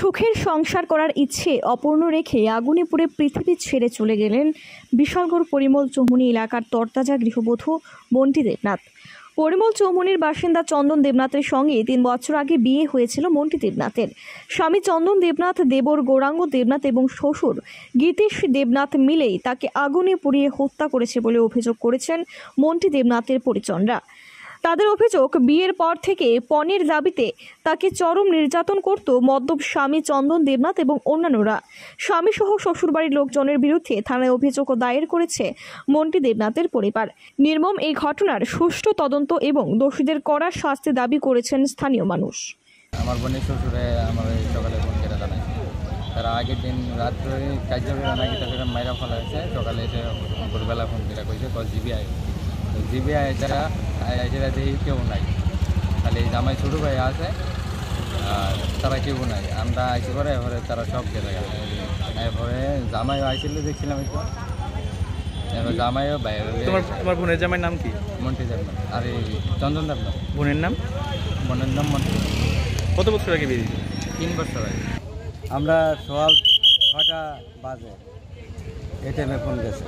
সুখের সংসার করার ইচ্ছে অপূর্ণ রেখে আগুনে পুড়ে পৃথিবী ছেড়ে চলে গেলেন বিশালগড় পরিমল চৌমুনি এলাকার তরতাজা গৃহবধূ মন্টি দেবনাথ। পরিমল চৌমুনির বাসিন্দা চন্দন দেবনাথের সঙ্গে তিন বছর আগে বিয়ে হয়েছিল মন্টি দেবনাথের। স্বামী চন্দন দেবনাথ, দেবর গৌরাঙ্গ দেবনাথ এবং শ্বশুর গীতেশ দেবনাথ মিলেই তাকে আগুনে পুড়িয়ে হত্যা করেছে বলে অভিযোগ করেছেন মন্টি দেবনাথের পরিজনরা। তাদের অভিযোগ, বিয়ের পর থেকে পণের দাবিতে তাকে চরম নির্যাতন করত মদ্যপ স্বামী চন্দন দেবনাথ এবং অন্যান্যরা। স্বামী সহ শ্বশুরবাড়ির লোকজনের বিরুদ্ধে থানায় অভিযোগ দায়ের করেছে মন্টি দেবনাথের পরিবার। নির্মম এই ঘটনার সুষ্ঠু তদন্ত এবং দোষীদের কড়া শাস্তি দাবি করেছেন স্থানীয় মানুষ। আমার বোনের শ্বশুরে আমার সকালে ফোন করে জানাই তারা আগের দিন রাত্রে কাজ করে নাকি তাদের মাইরা ফেলা হয়েছে। সকালে এসে ভোরবেলা ফোন করে কইছে কল জিবি আয় জিবি আয় এছাড়া এছাড়া দেখি কেউ নাই। খালি জামাই ছোটো ভাই আছে আর তারা কেউ নাই। আমরা আইসি করে এরপরে তারা সব গেলে গেল এরপরে জামাইও আইছিল দেখছিলাম একটু। এবার জামাইও বাইরে তোমার তোমার বোনের জামাইয়ের নাম কি? মন্টি দেবনাথ। আর এই চন্দন দেবনাথ। বোনের নাম? বোনের নাম মন্টি কত বছর আগে বিয়ে তিন বছর আগে। আমরা সকাল ছটা বাজে। এই টাইমে ফোন গেছে।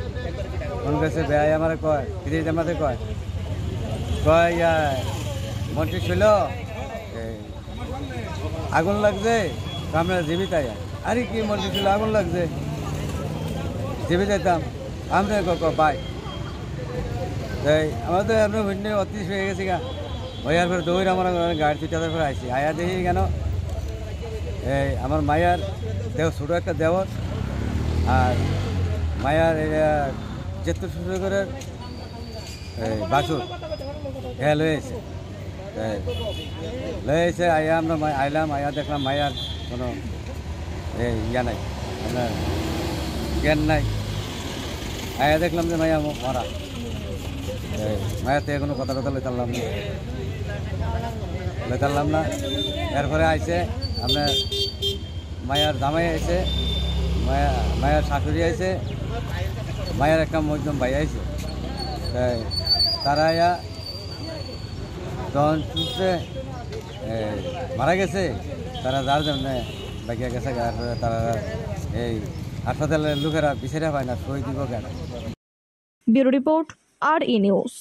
ফোন গেছে বেয়াই আমার কয় ফিরিয়ে আমাদের কয়? কয় মন্ত্রী ছিল আগুন লাগছে? আমরা জীবিত আরে কি মন্ত্রী ছিল আগুন লাগছে। জীবিত যেতাম আমরা ক বাই। তাই আমাদের আমরা ভিন্ন অতিশ হয়ে গেছি গা। হইয়ার পরে দৌড় আমার গাড়ি দুটাতে করে আইসি আয়া দেখি কেন? এই, আমার মায়ার দেহ, ছোটো একটা দেওয়ার আর মায়ার যেত শুরু করে বাসুর হ্যাঁ লয়ে লয়েছে লয়ে এসে আয়া আমরা আইলাম, আয়া দেখলাম মায়ার কোনো ইয়া নাই আপনার জ্ঞান নাই। আয়া দেখলাম যে মায়া মরা। থেকে কোনো কথা কথা লইতারলাম না। লইতারলাম না। এরপরে আইসে আপনার মায়ার জামাই আইছে, মায়া, মায়ার শাশুড়ি আইছে মায়ের একটা মধ্যম ভাই আইছে তাই তারা যখন শুনছে মারা গেছে, তারা যার জন্য বাকি গেছে তারা এই হাসপাতালের লোকেরা বিচারে পায় না, সই দিব কেন? Bureau report R E news.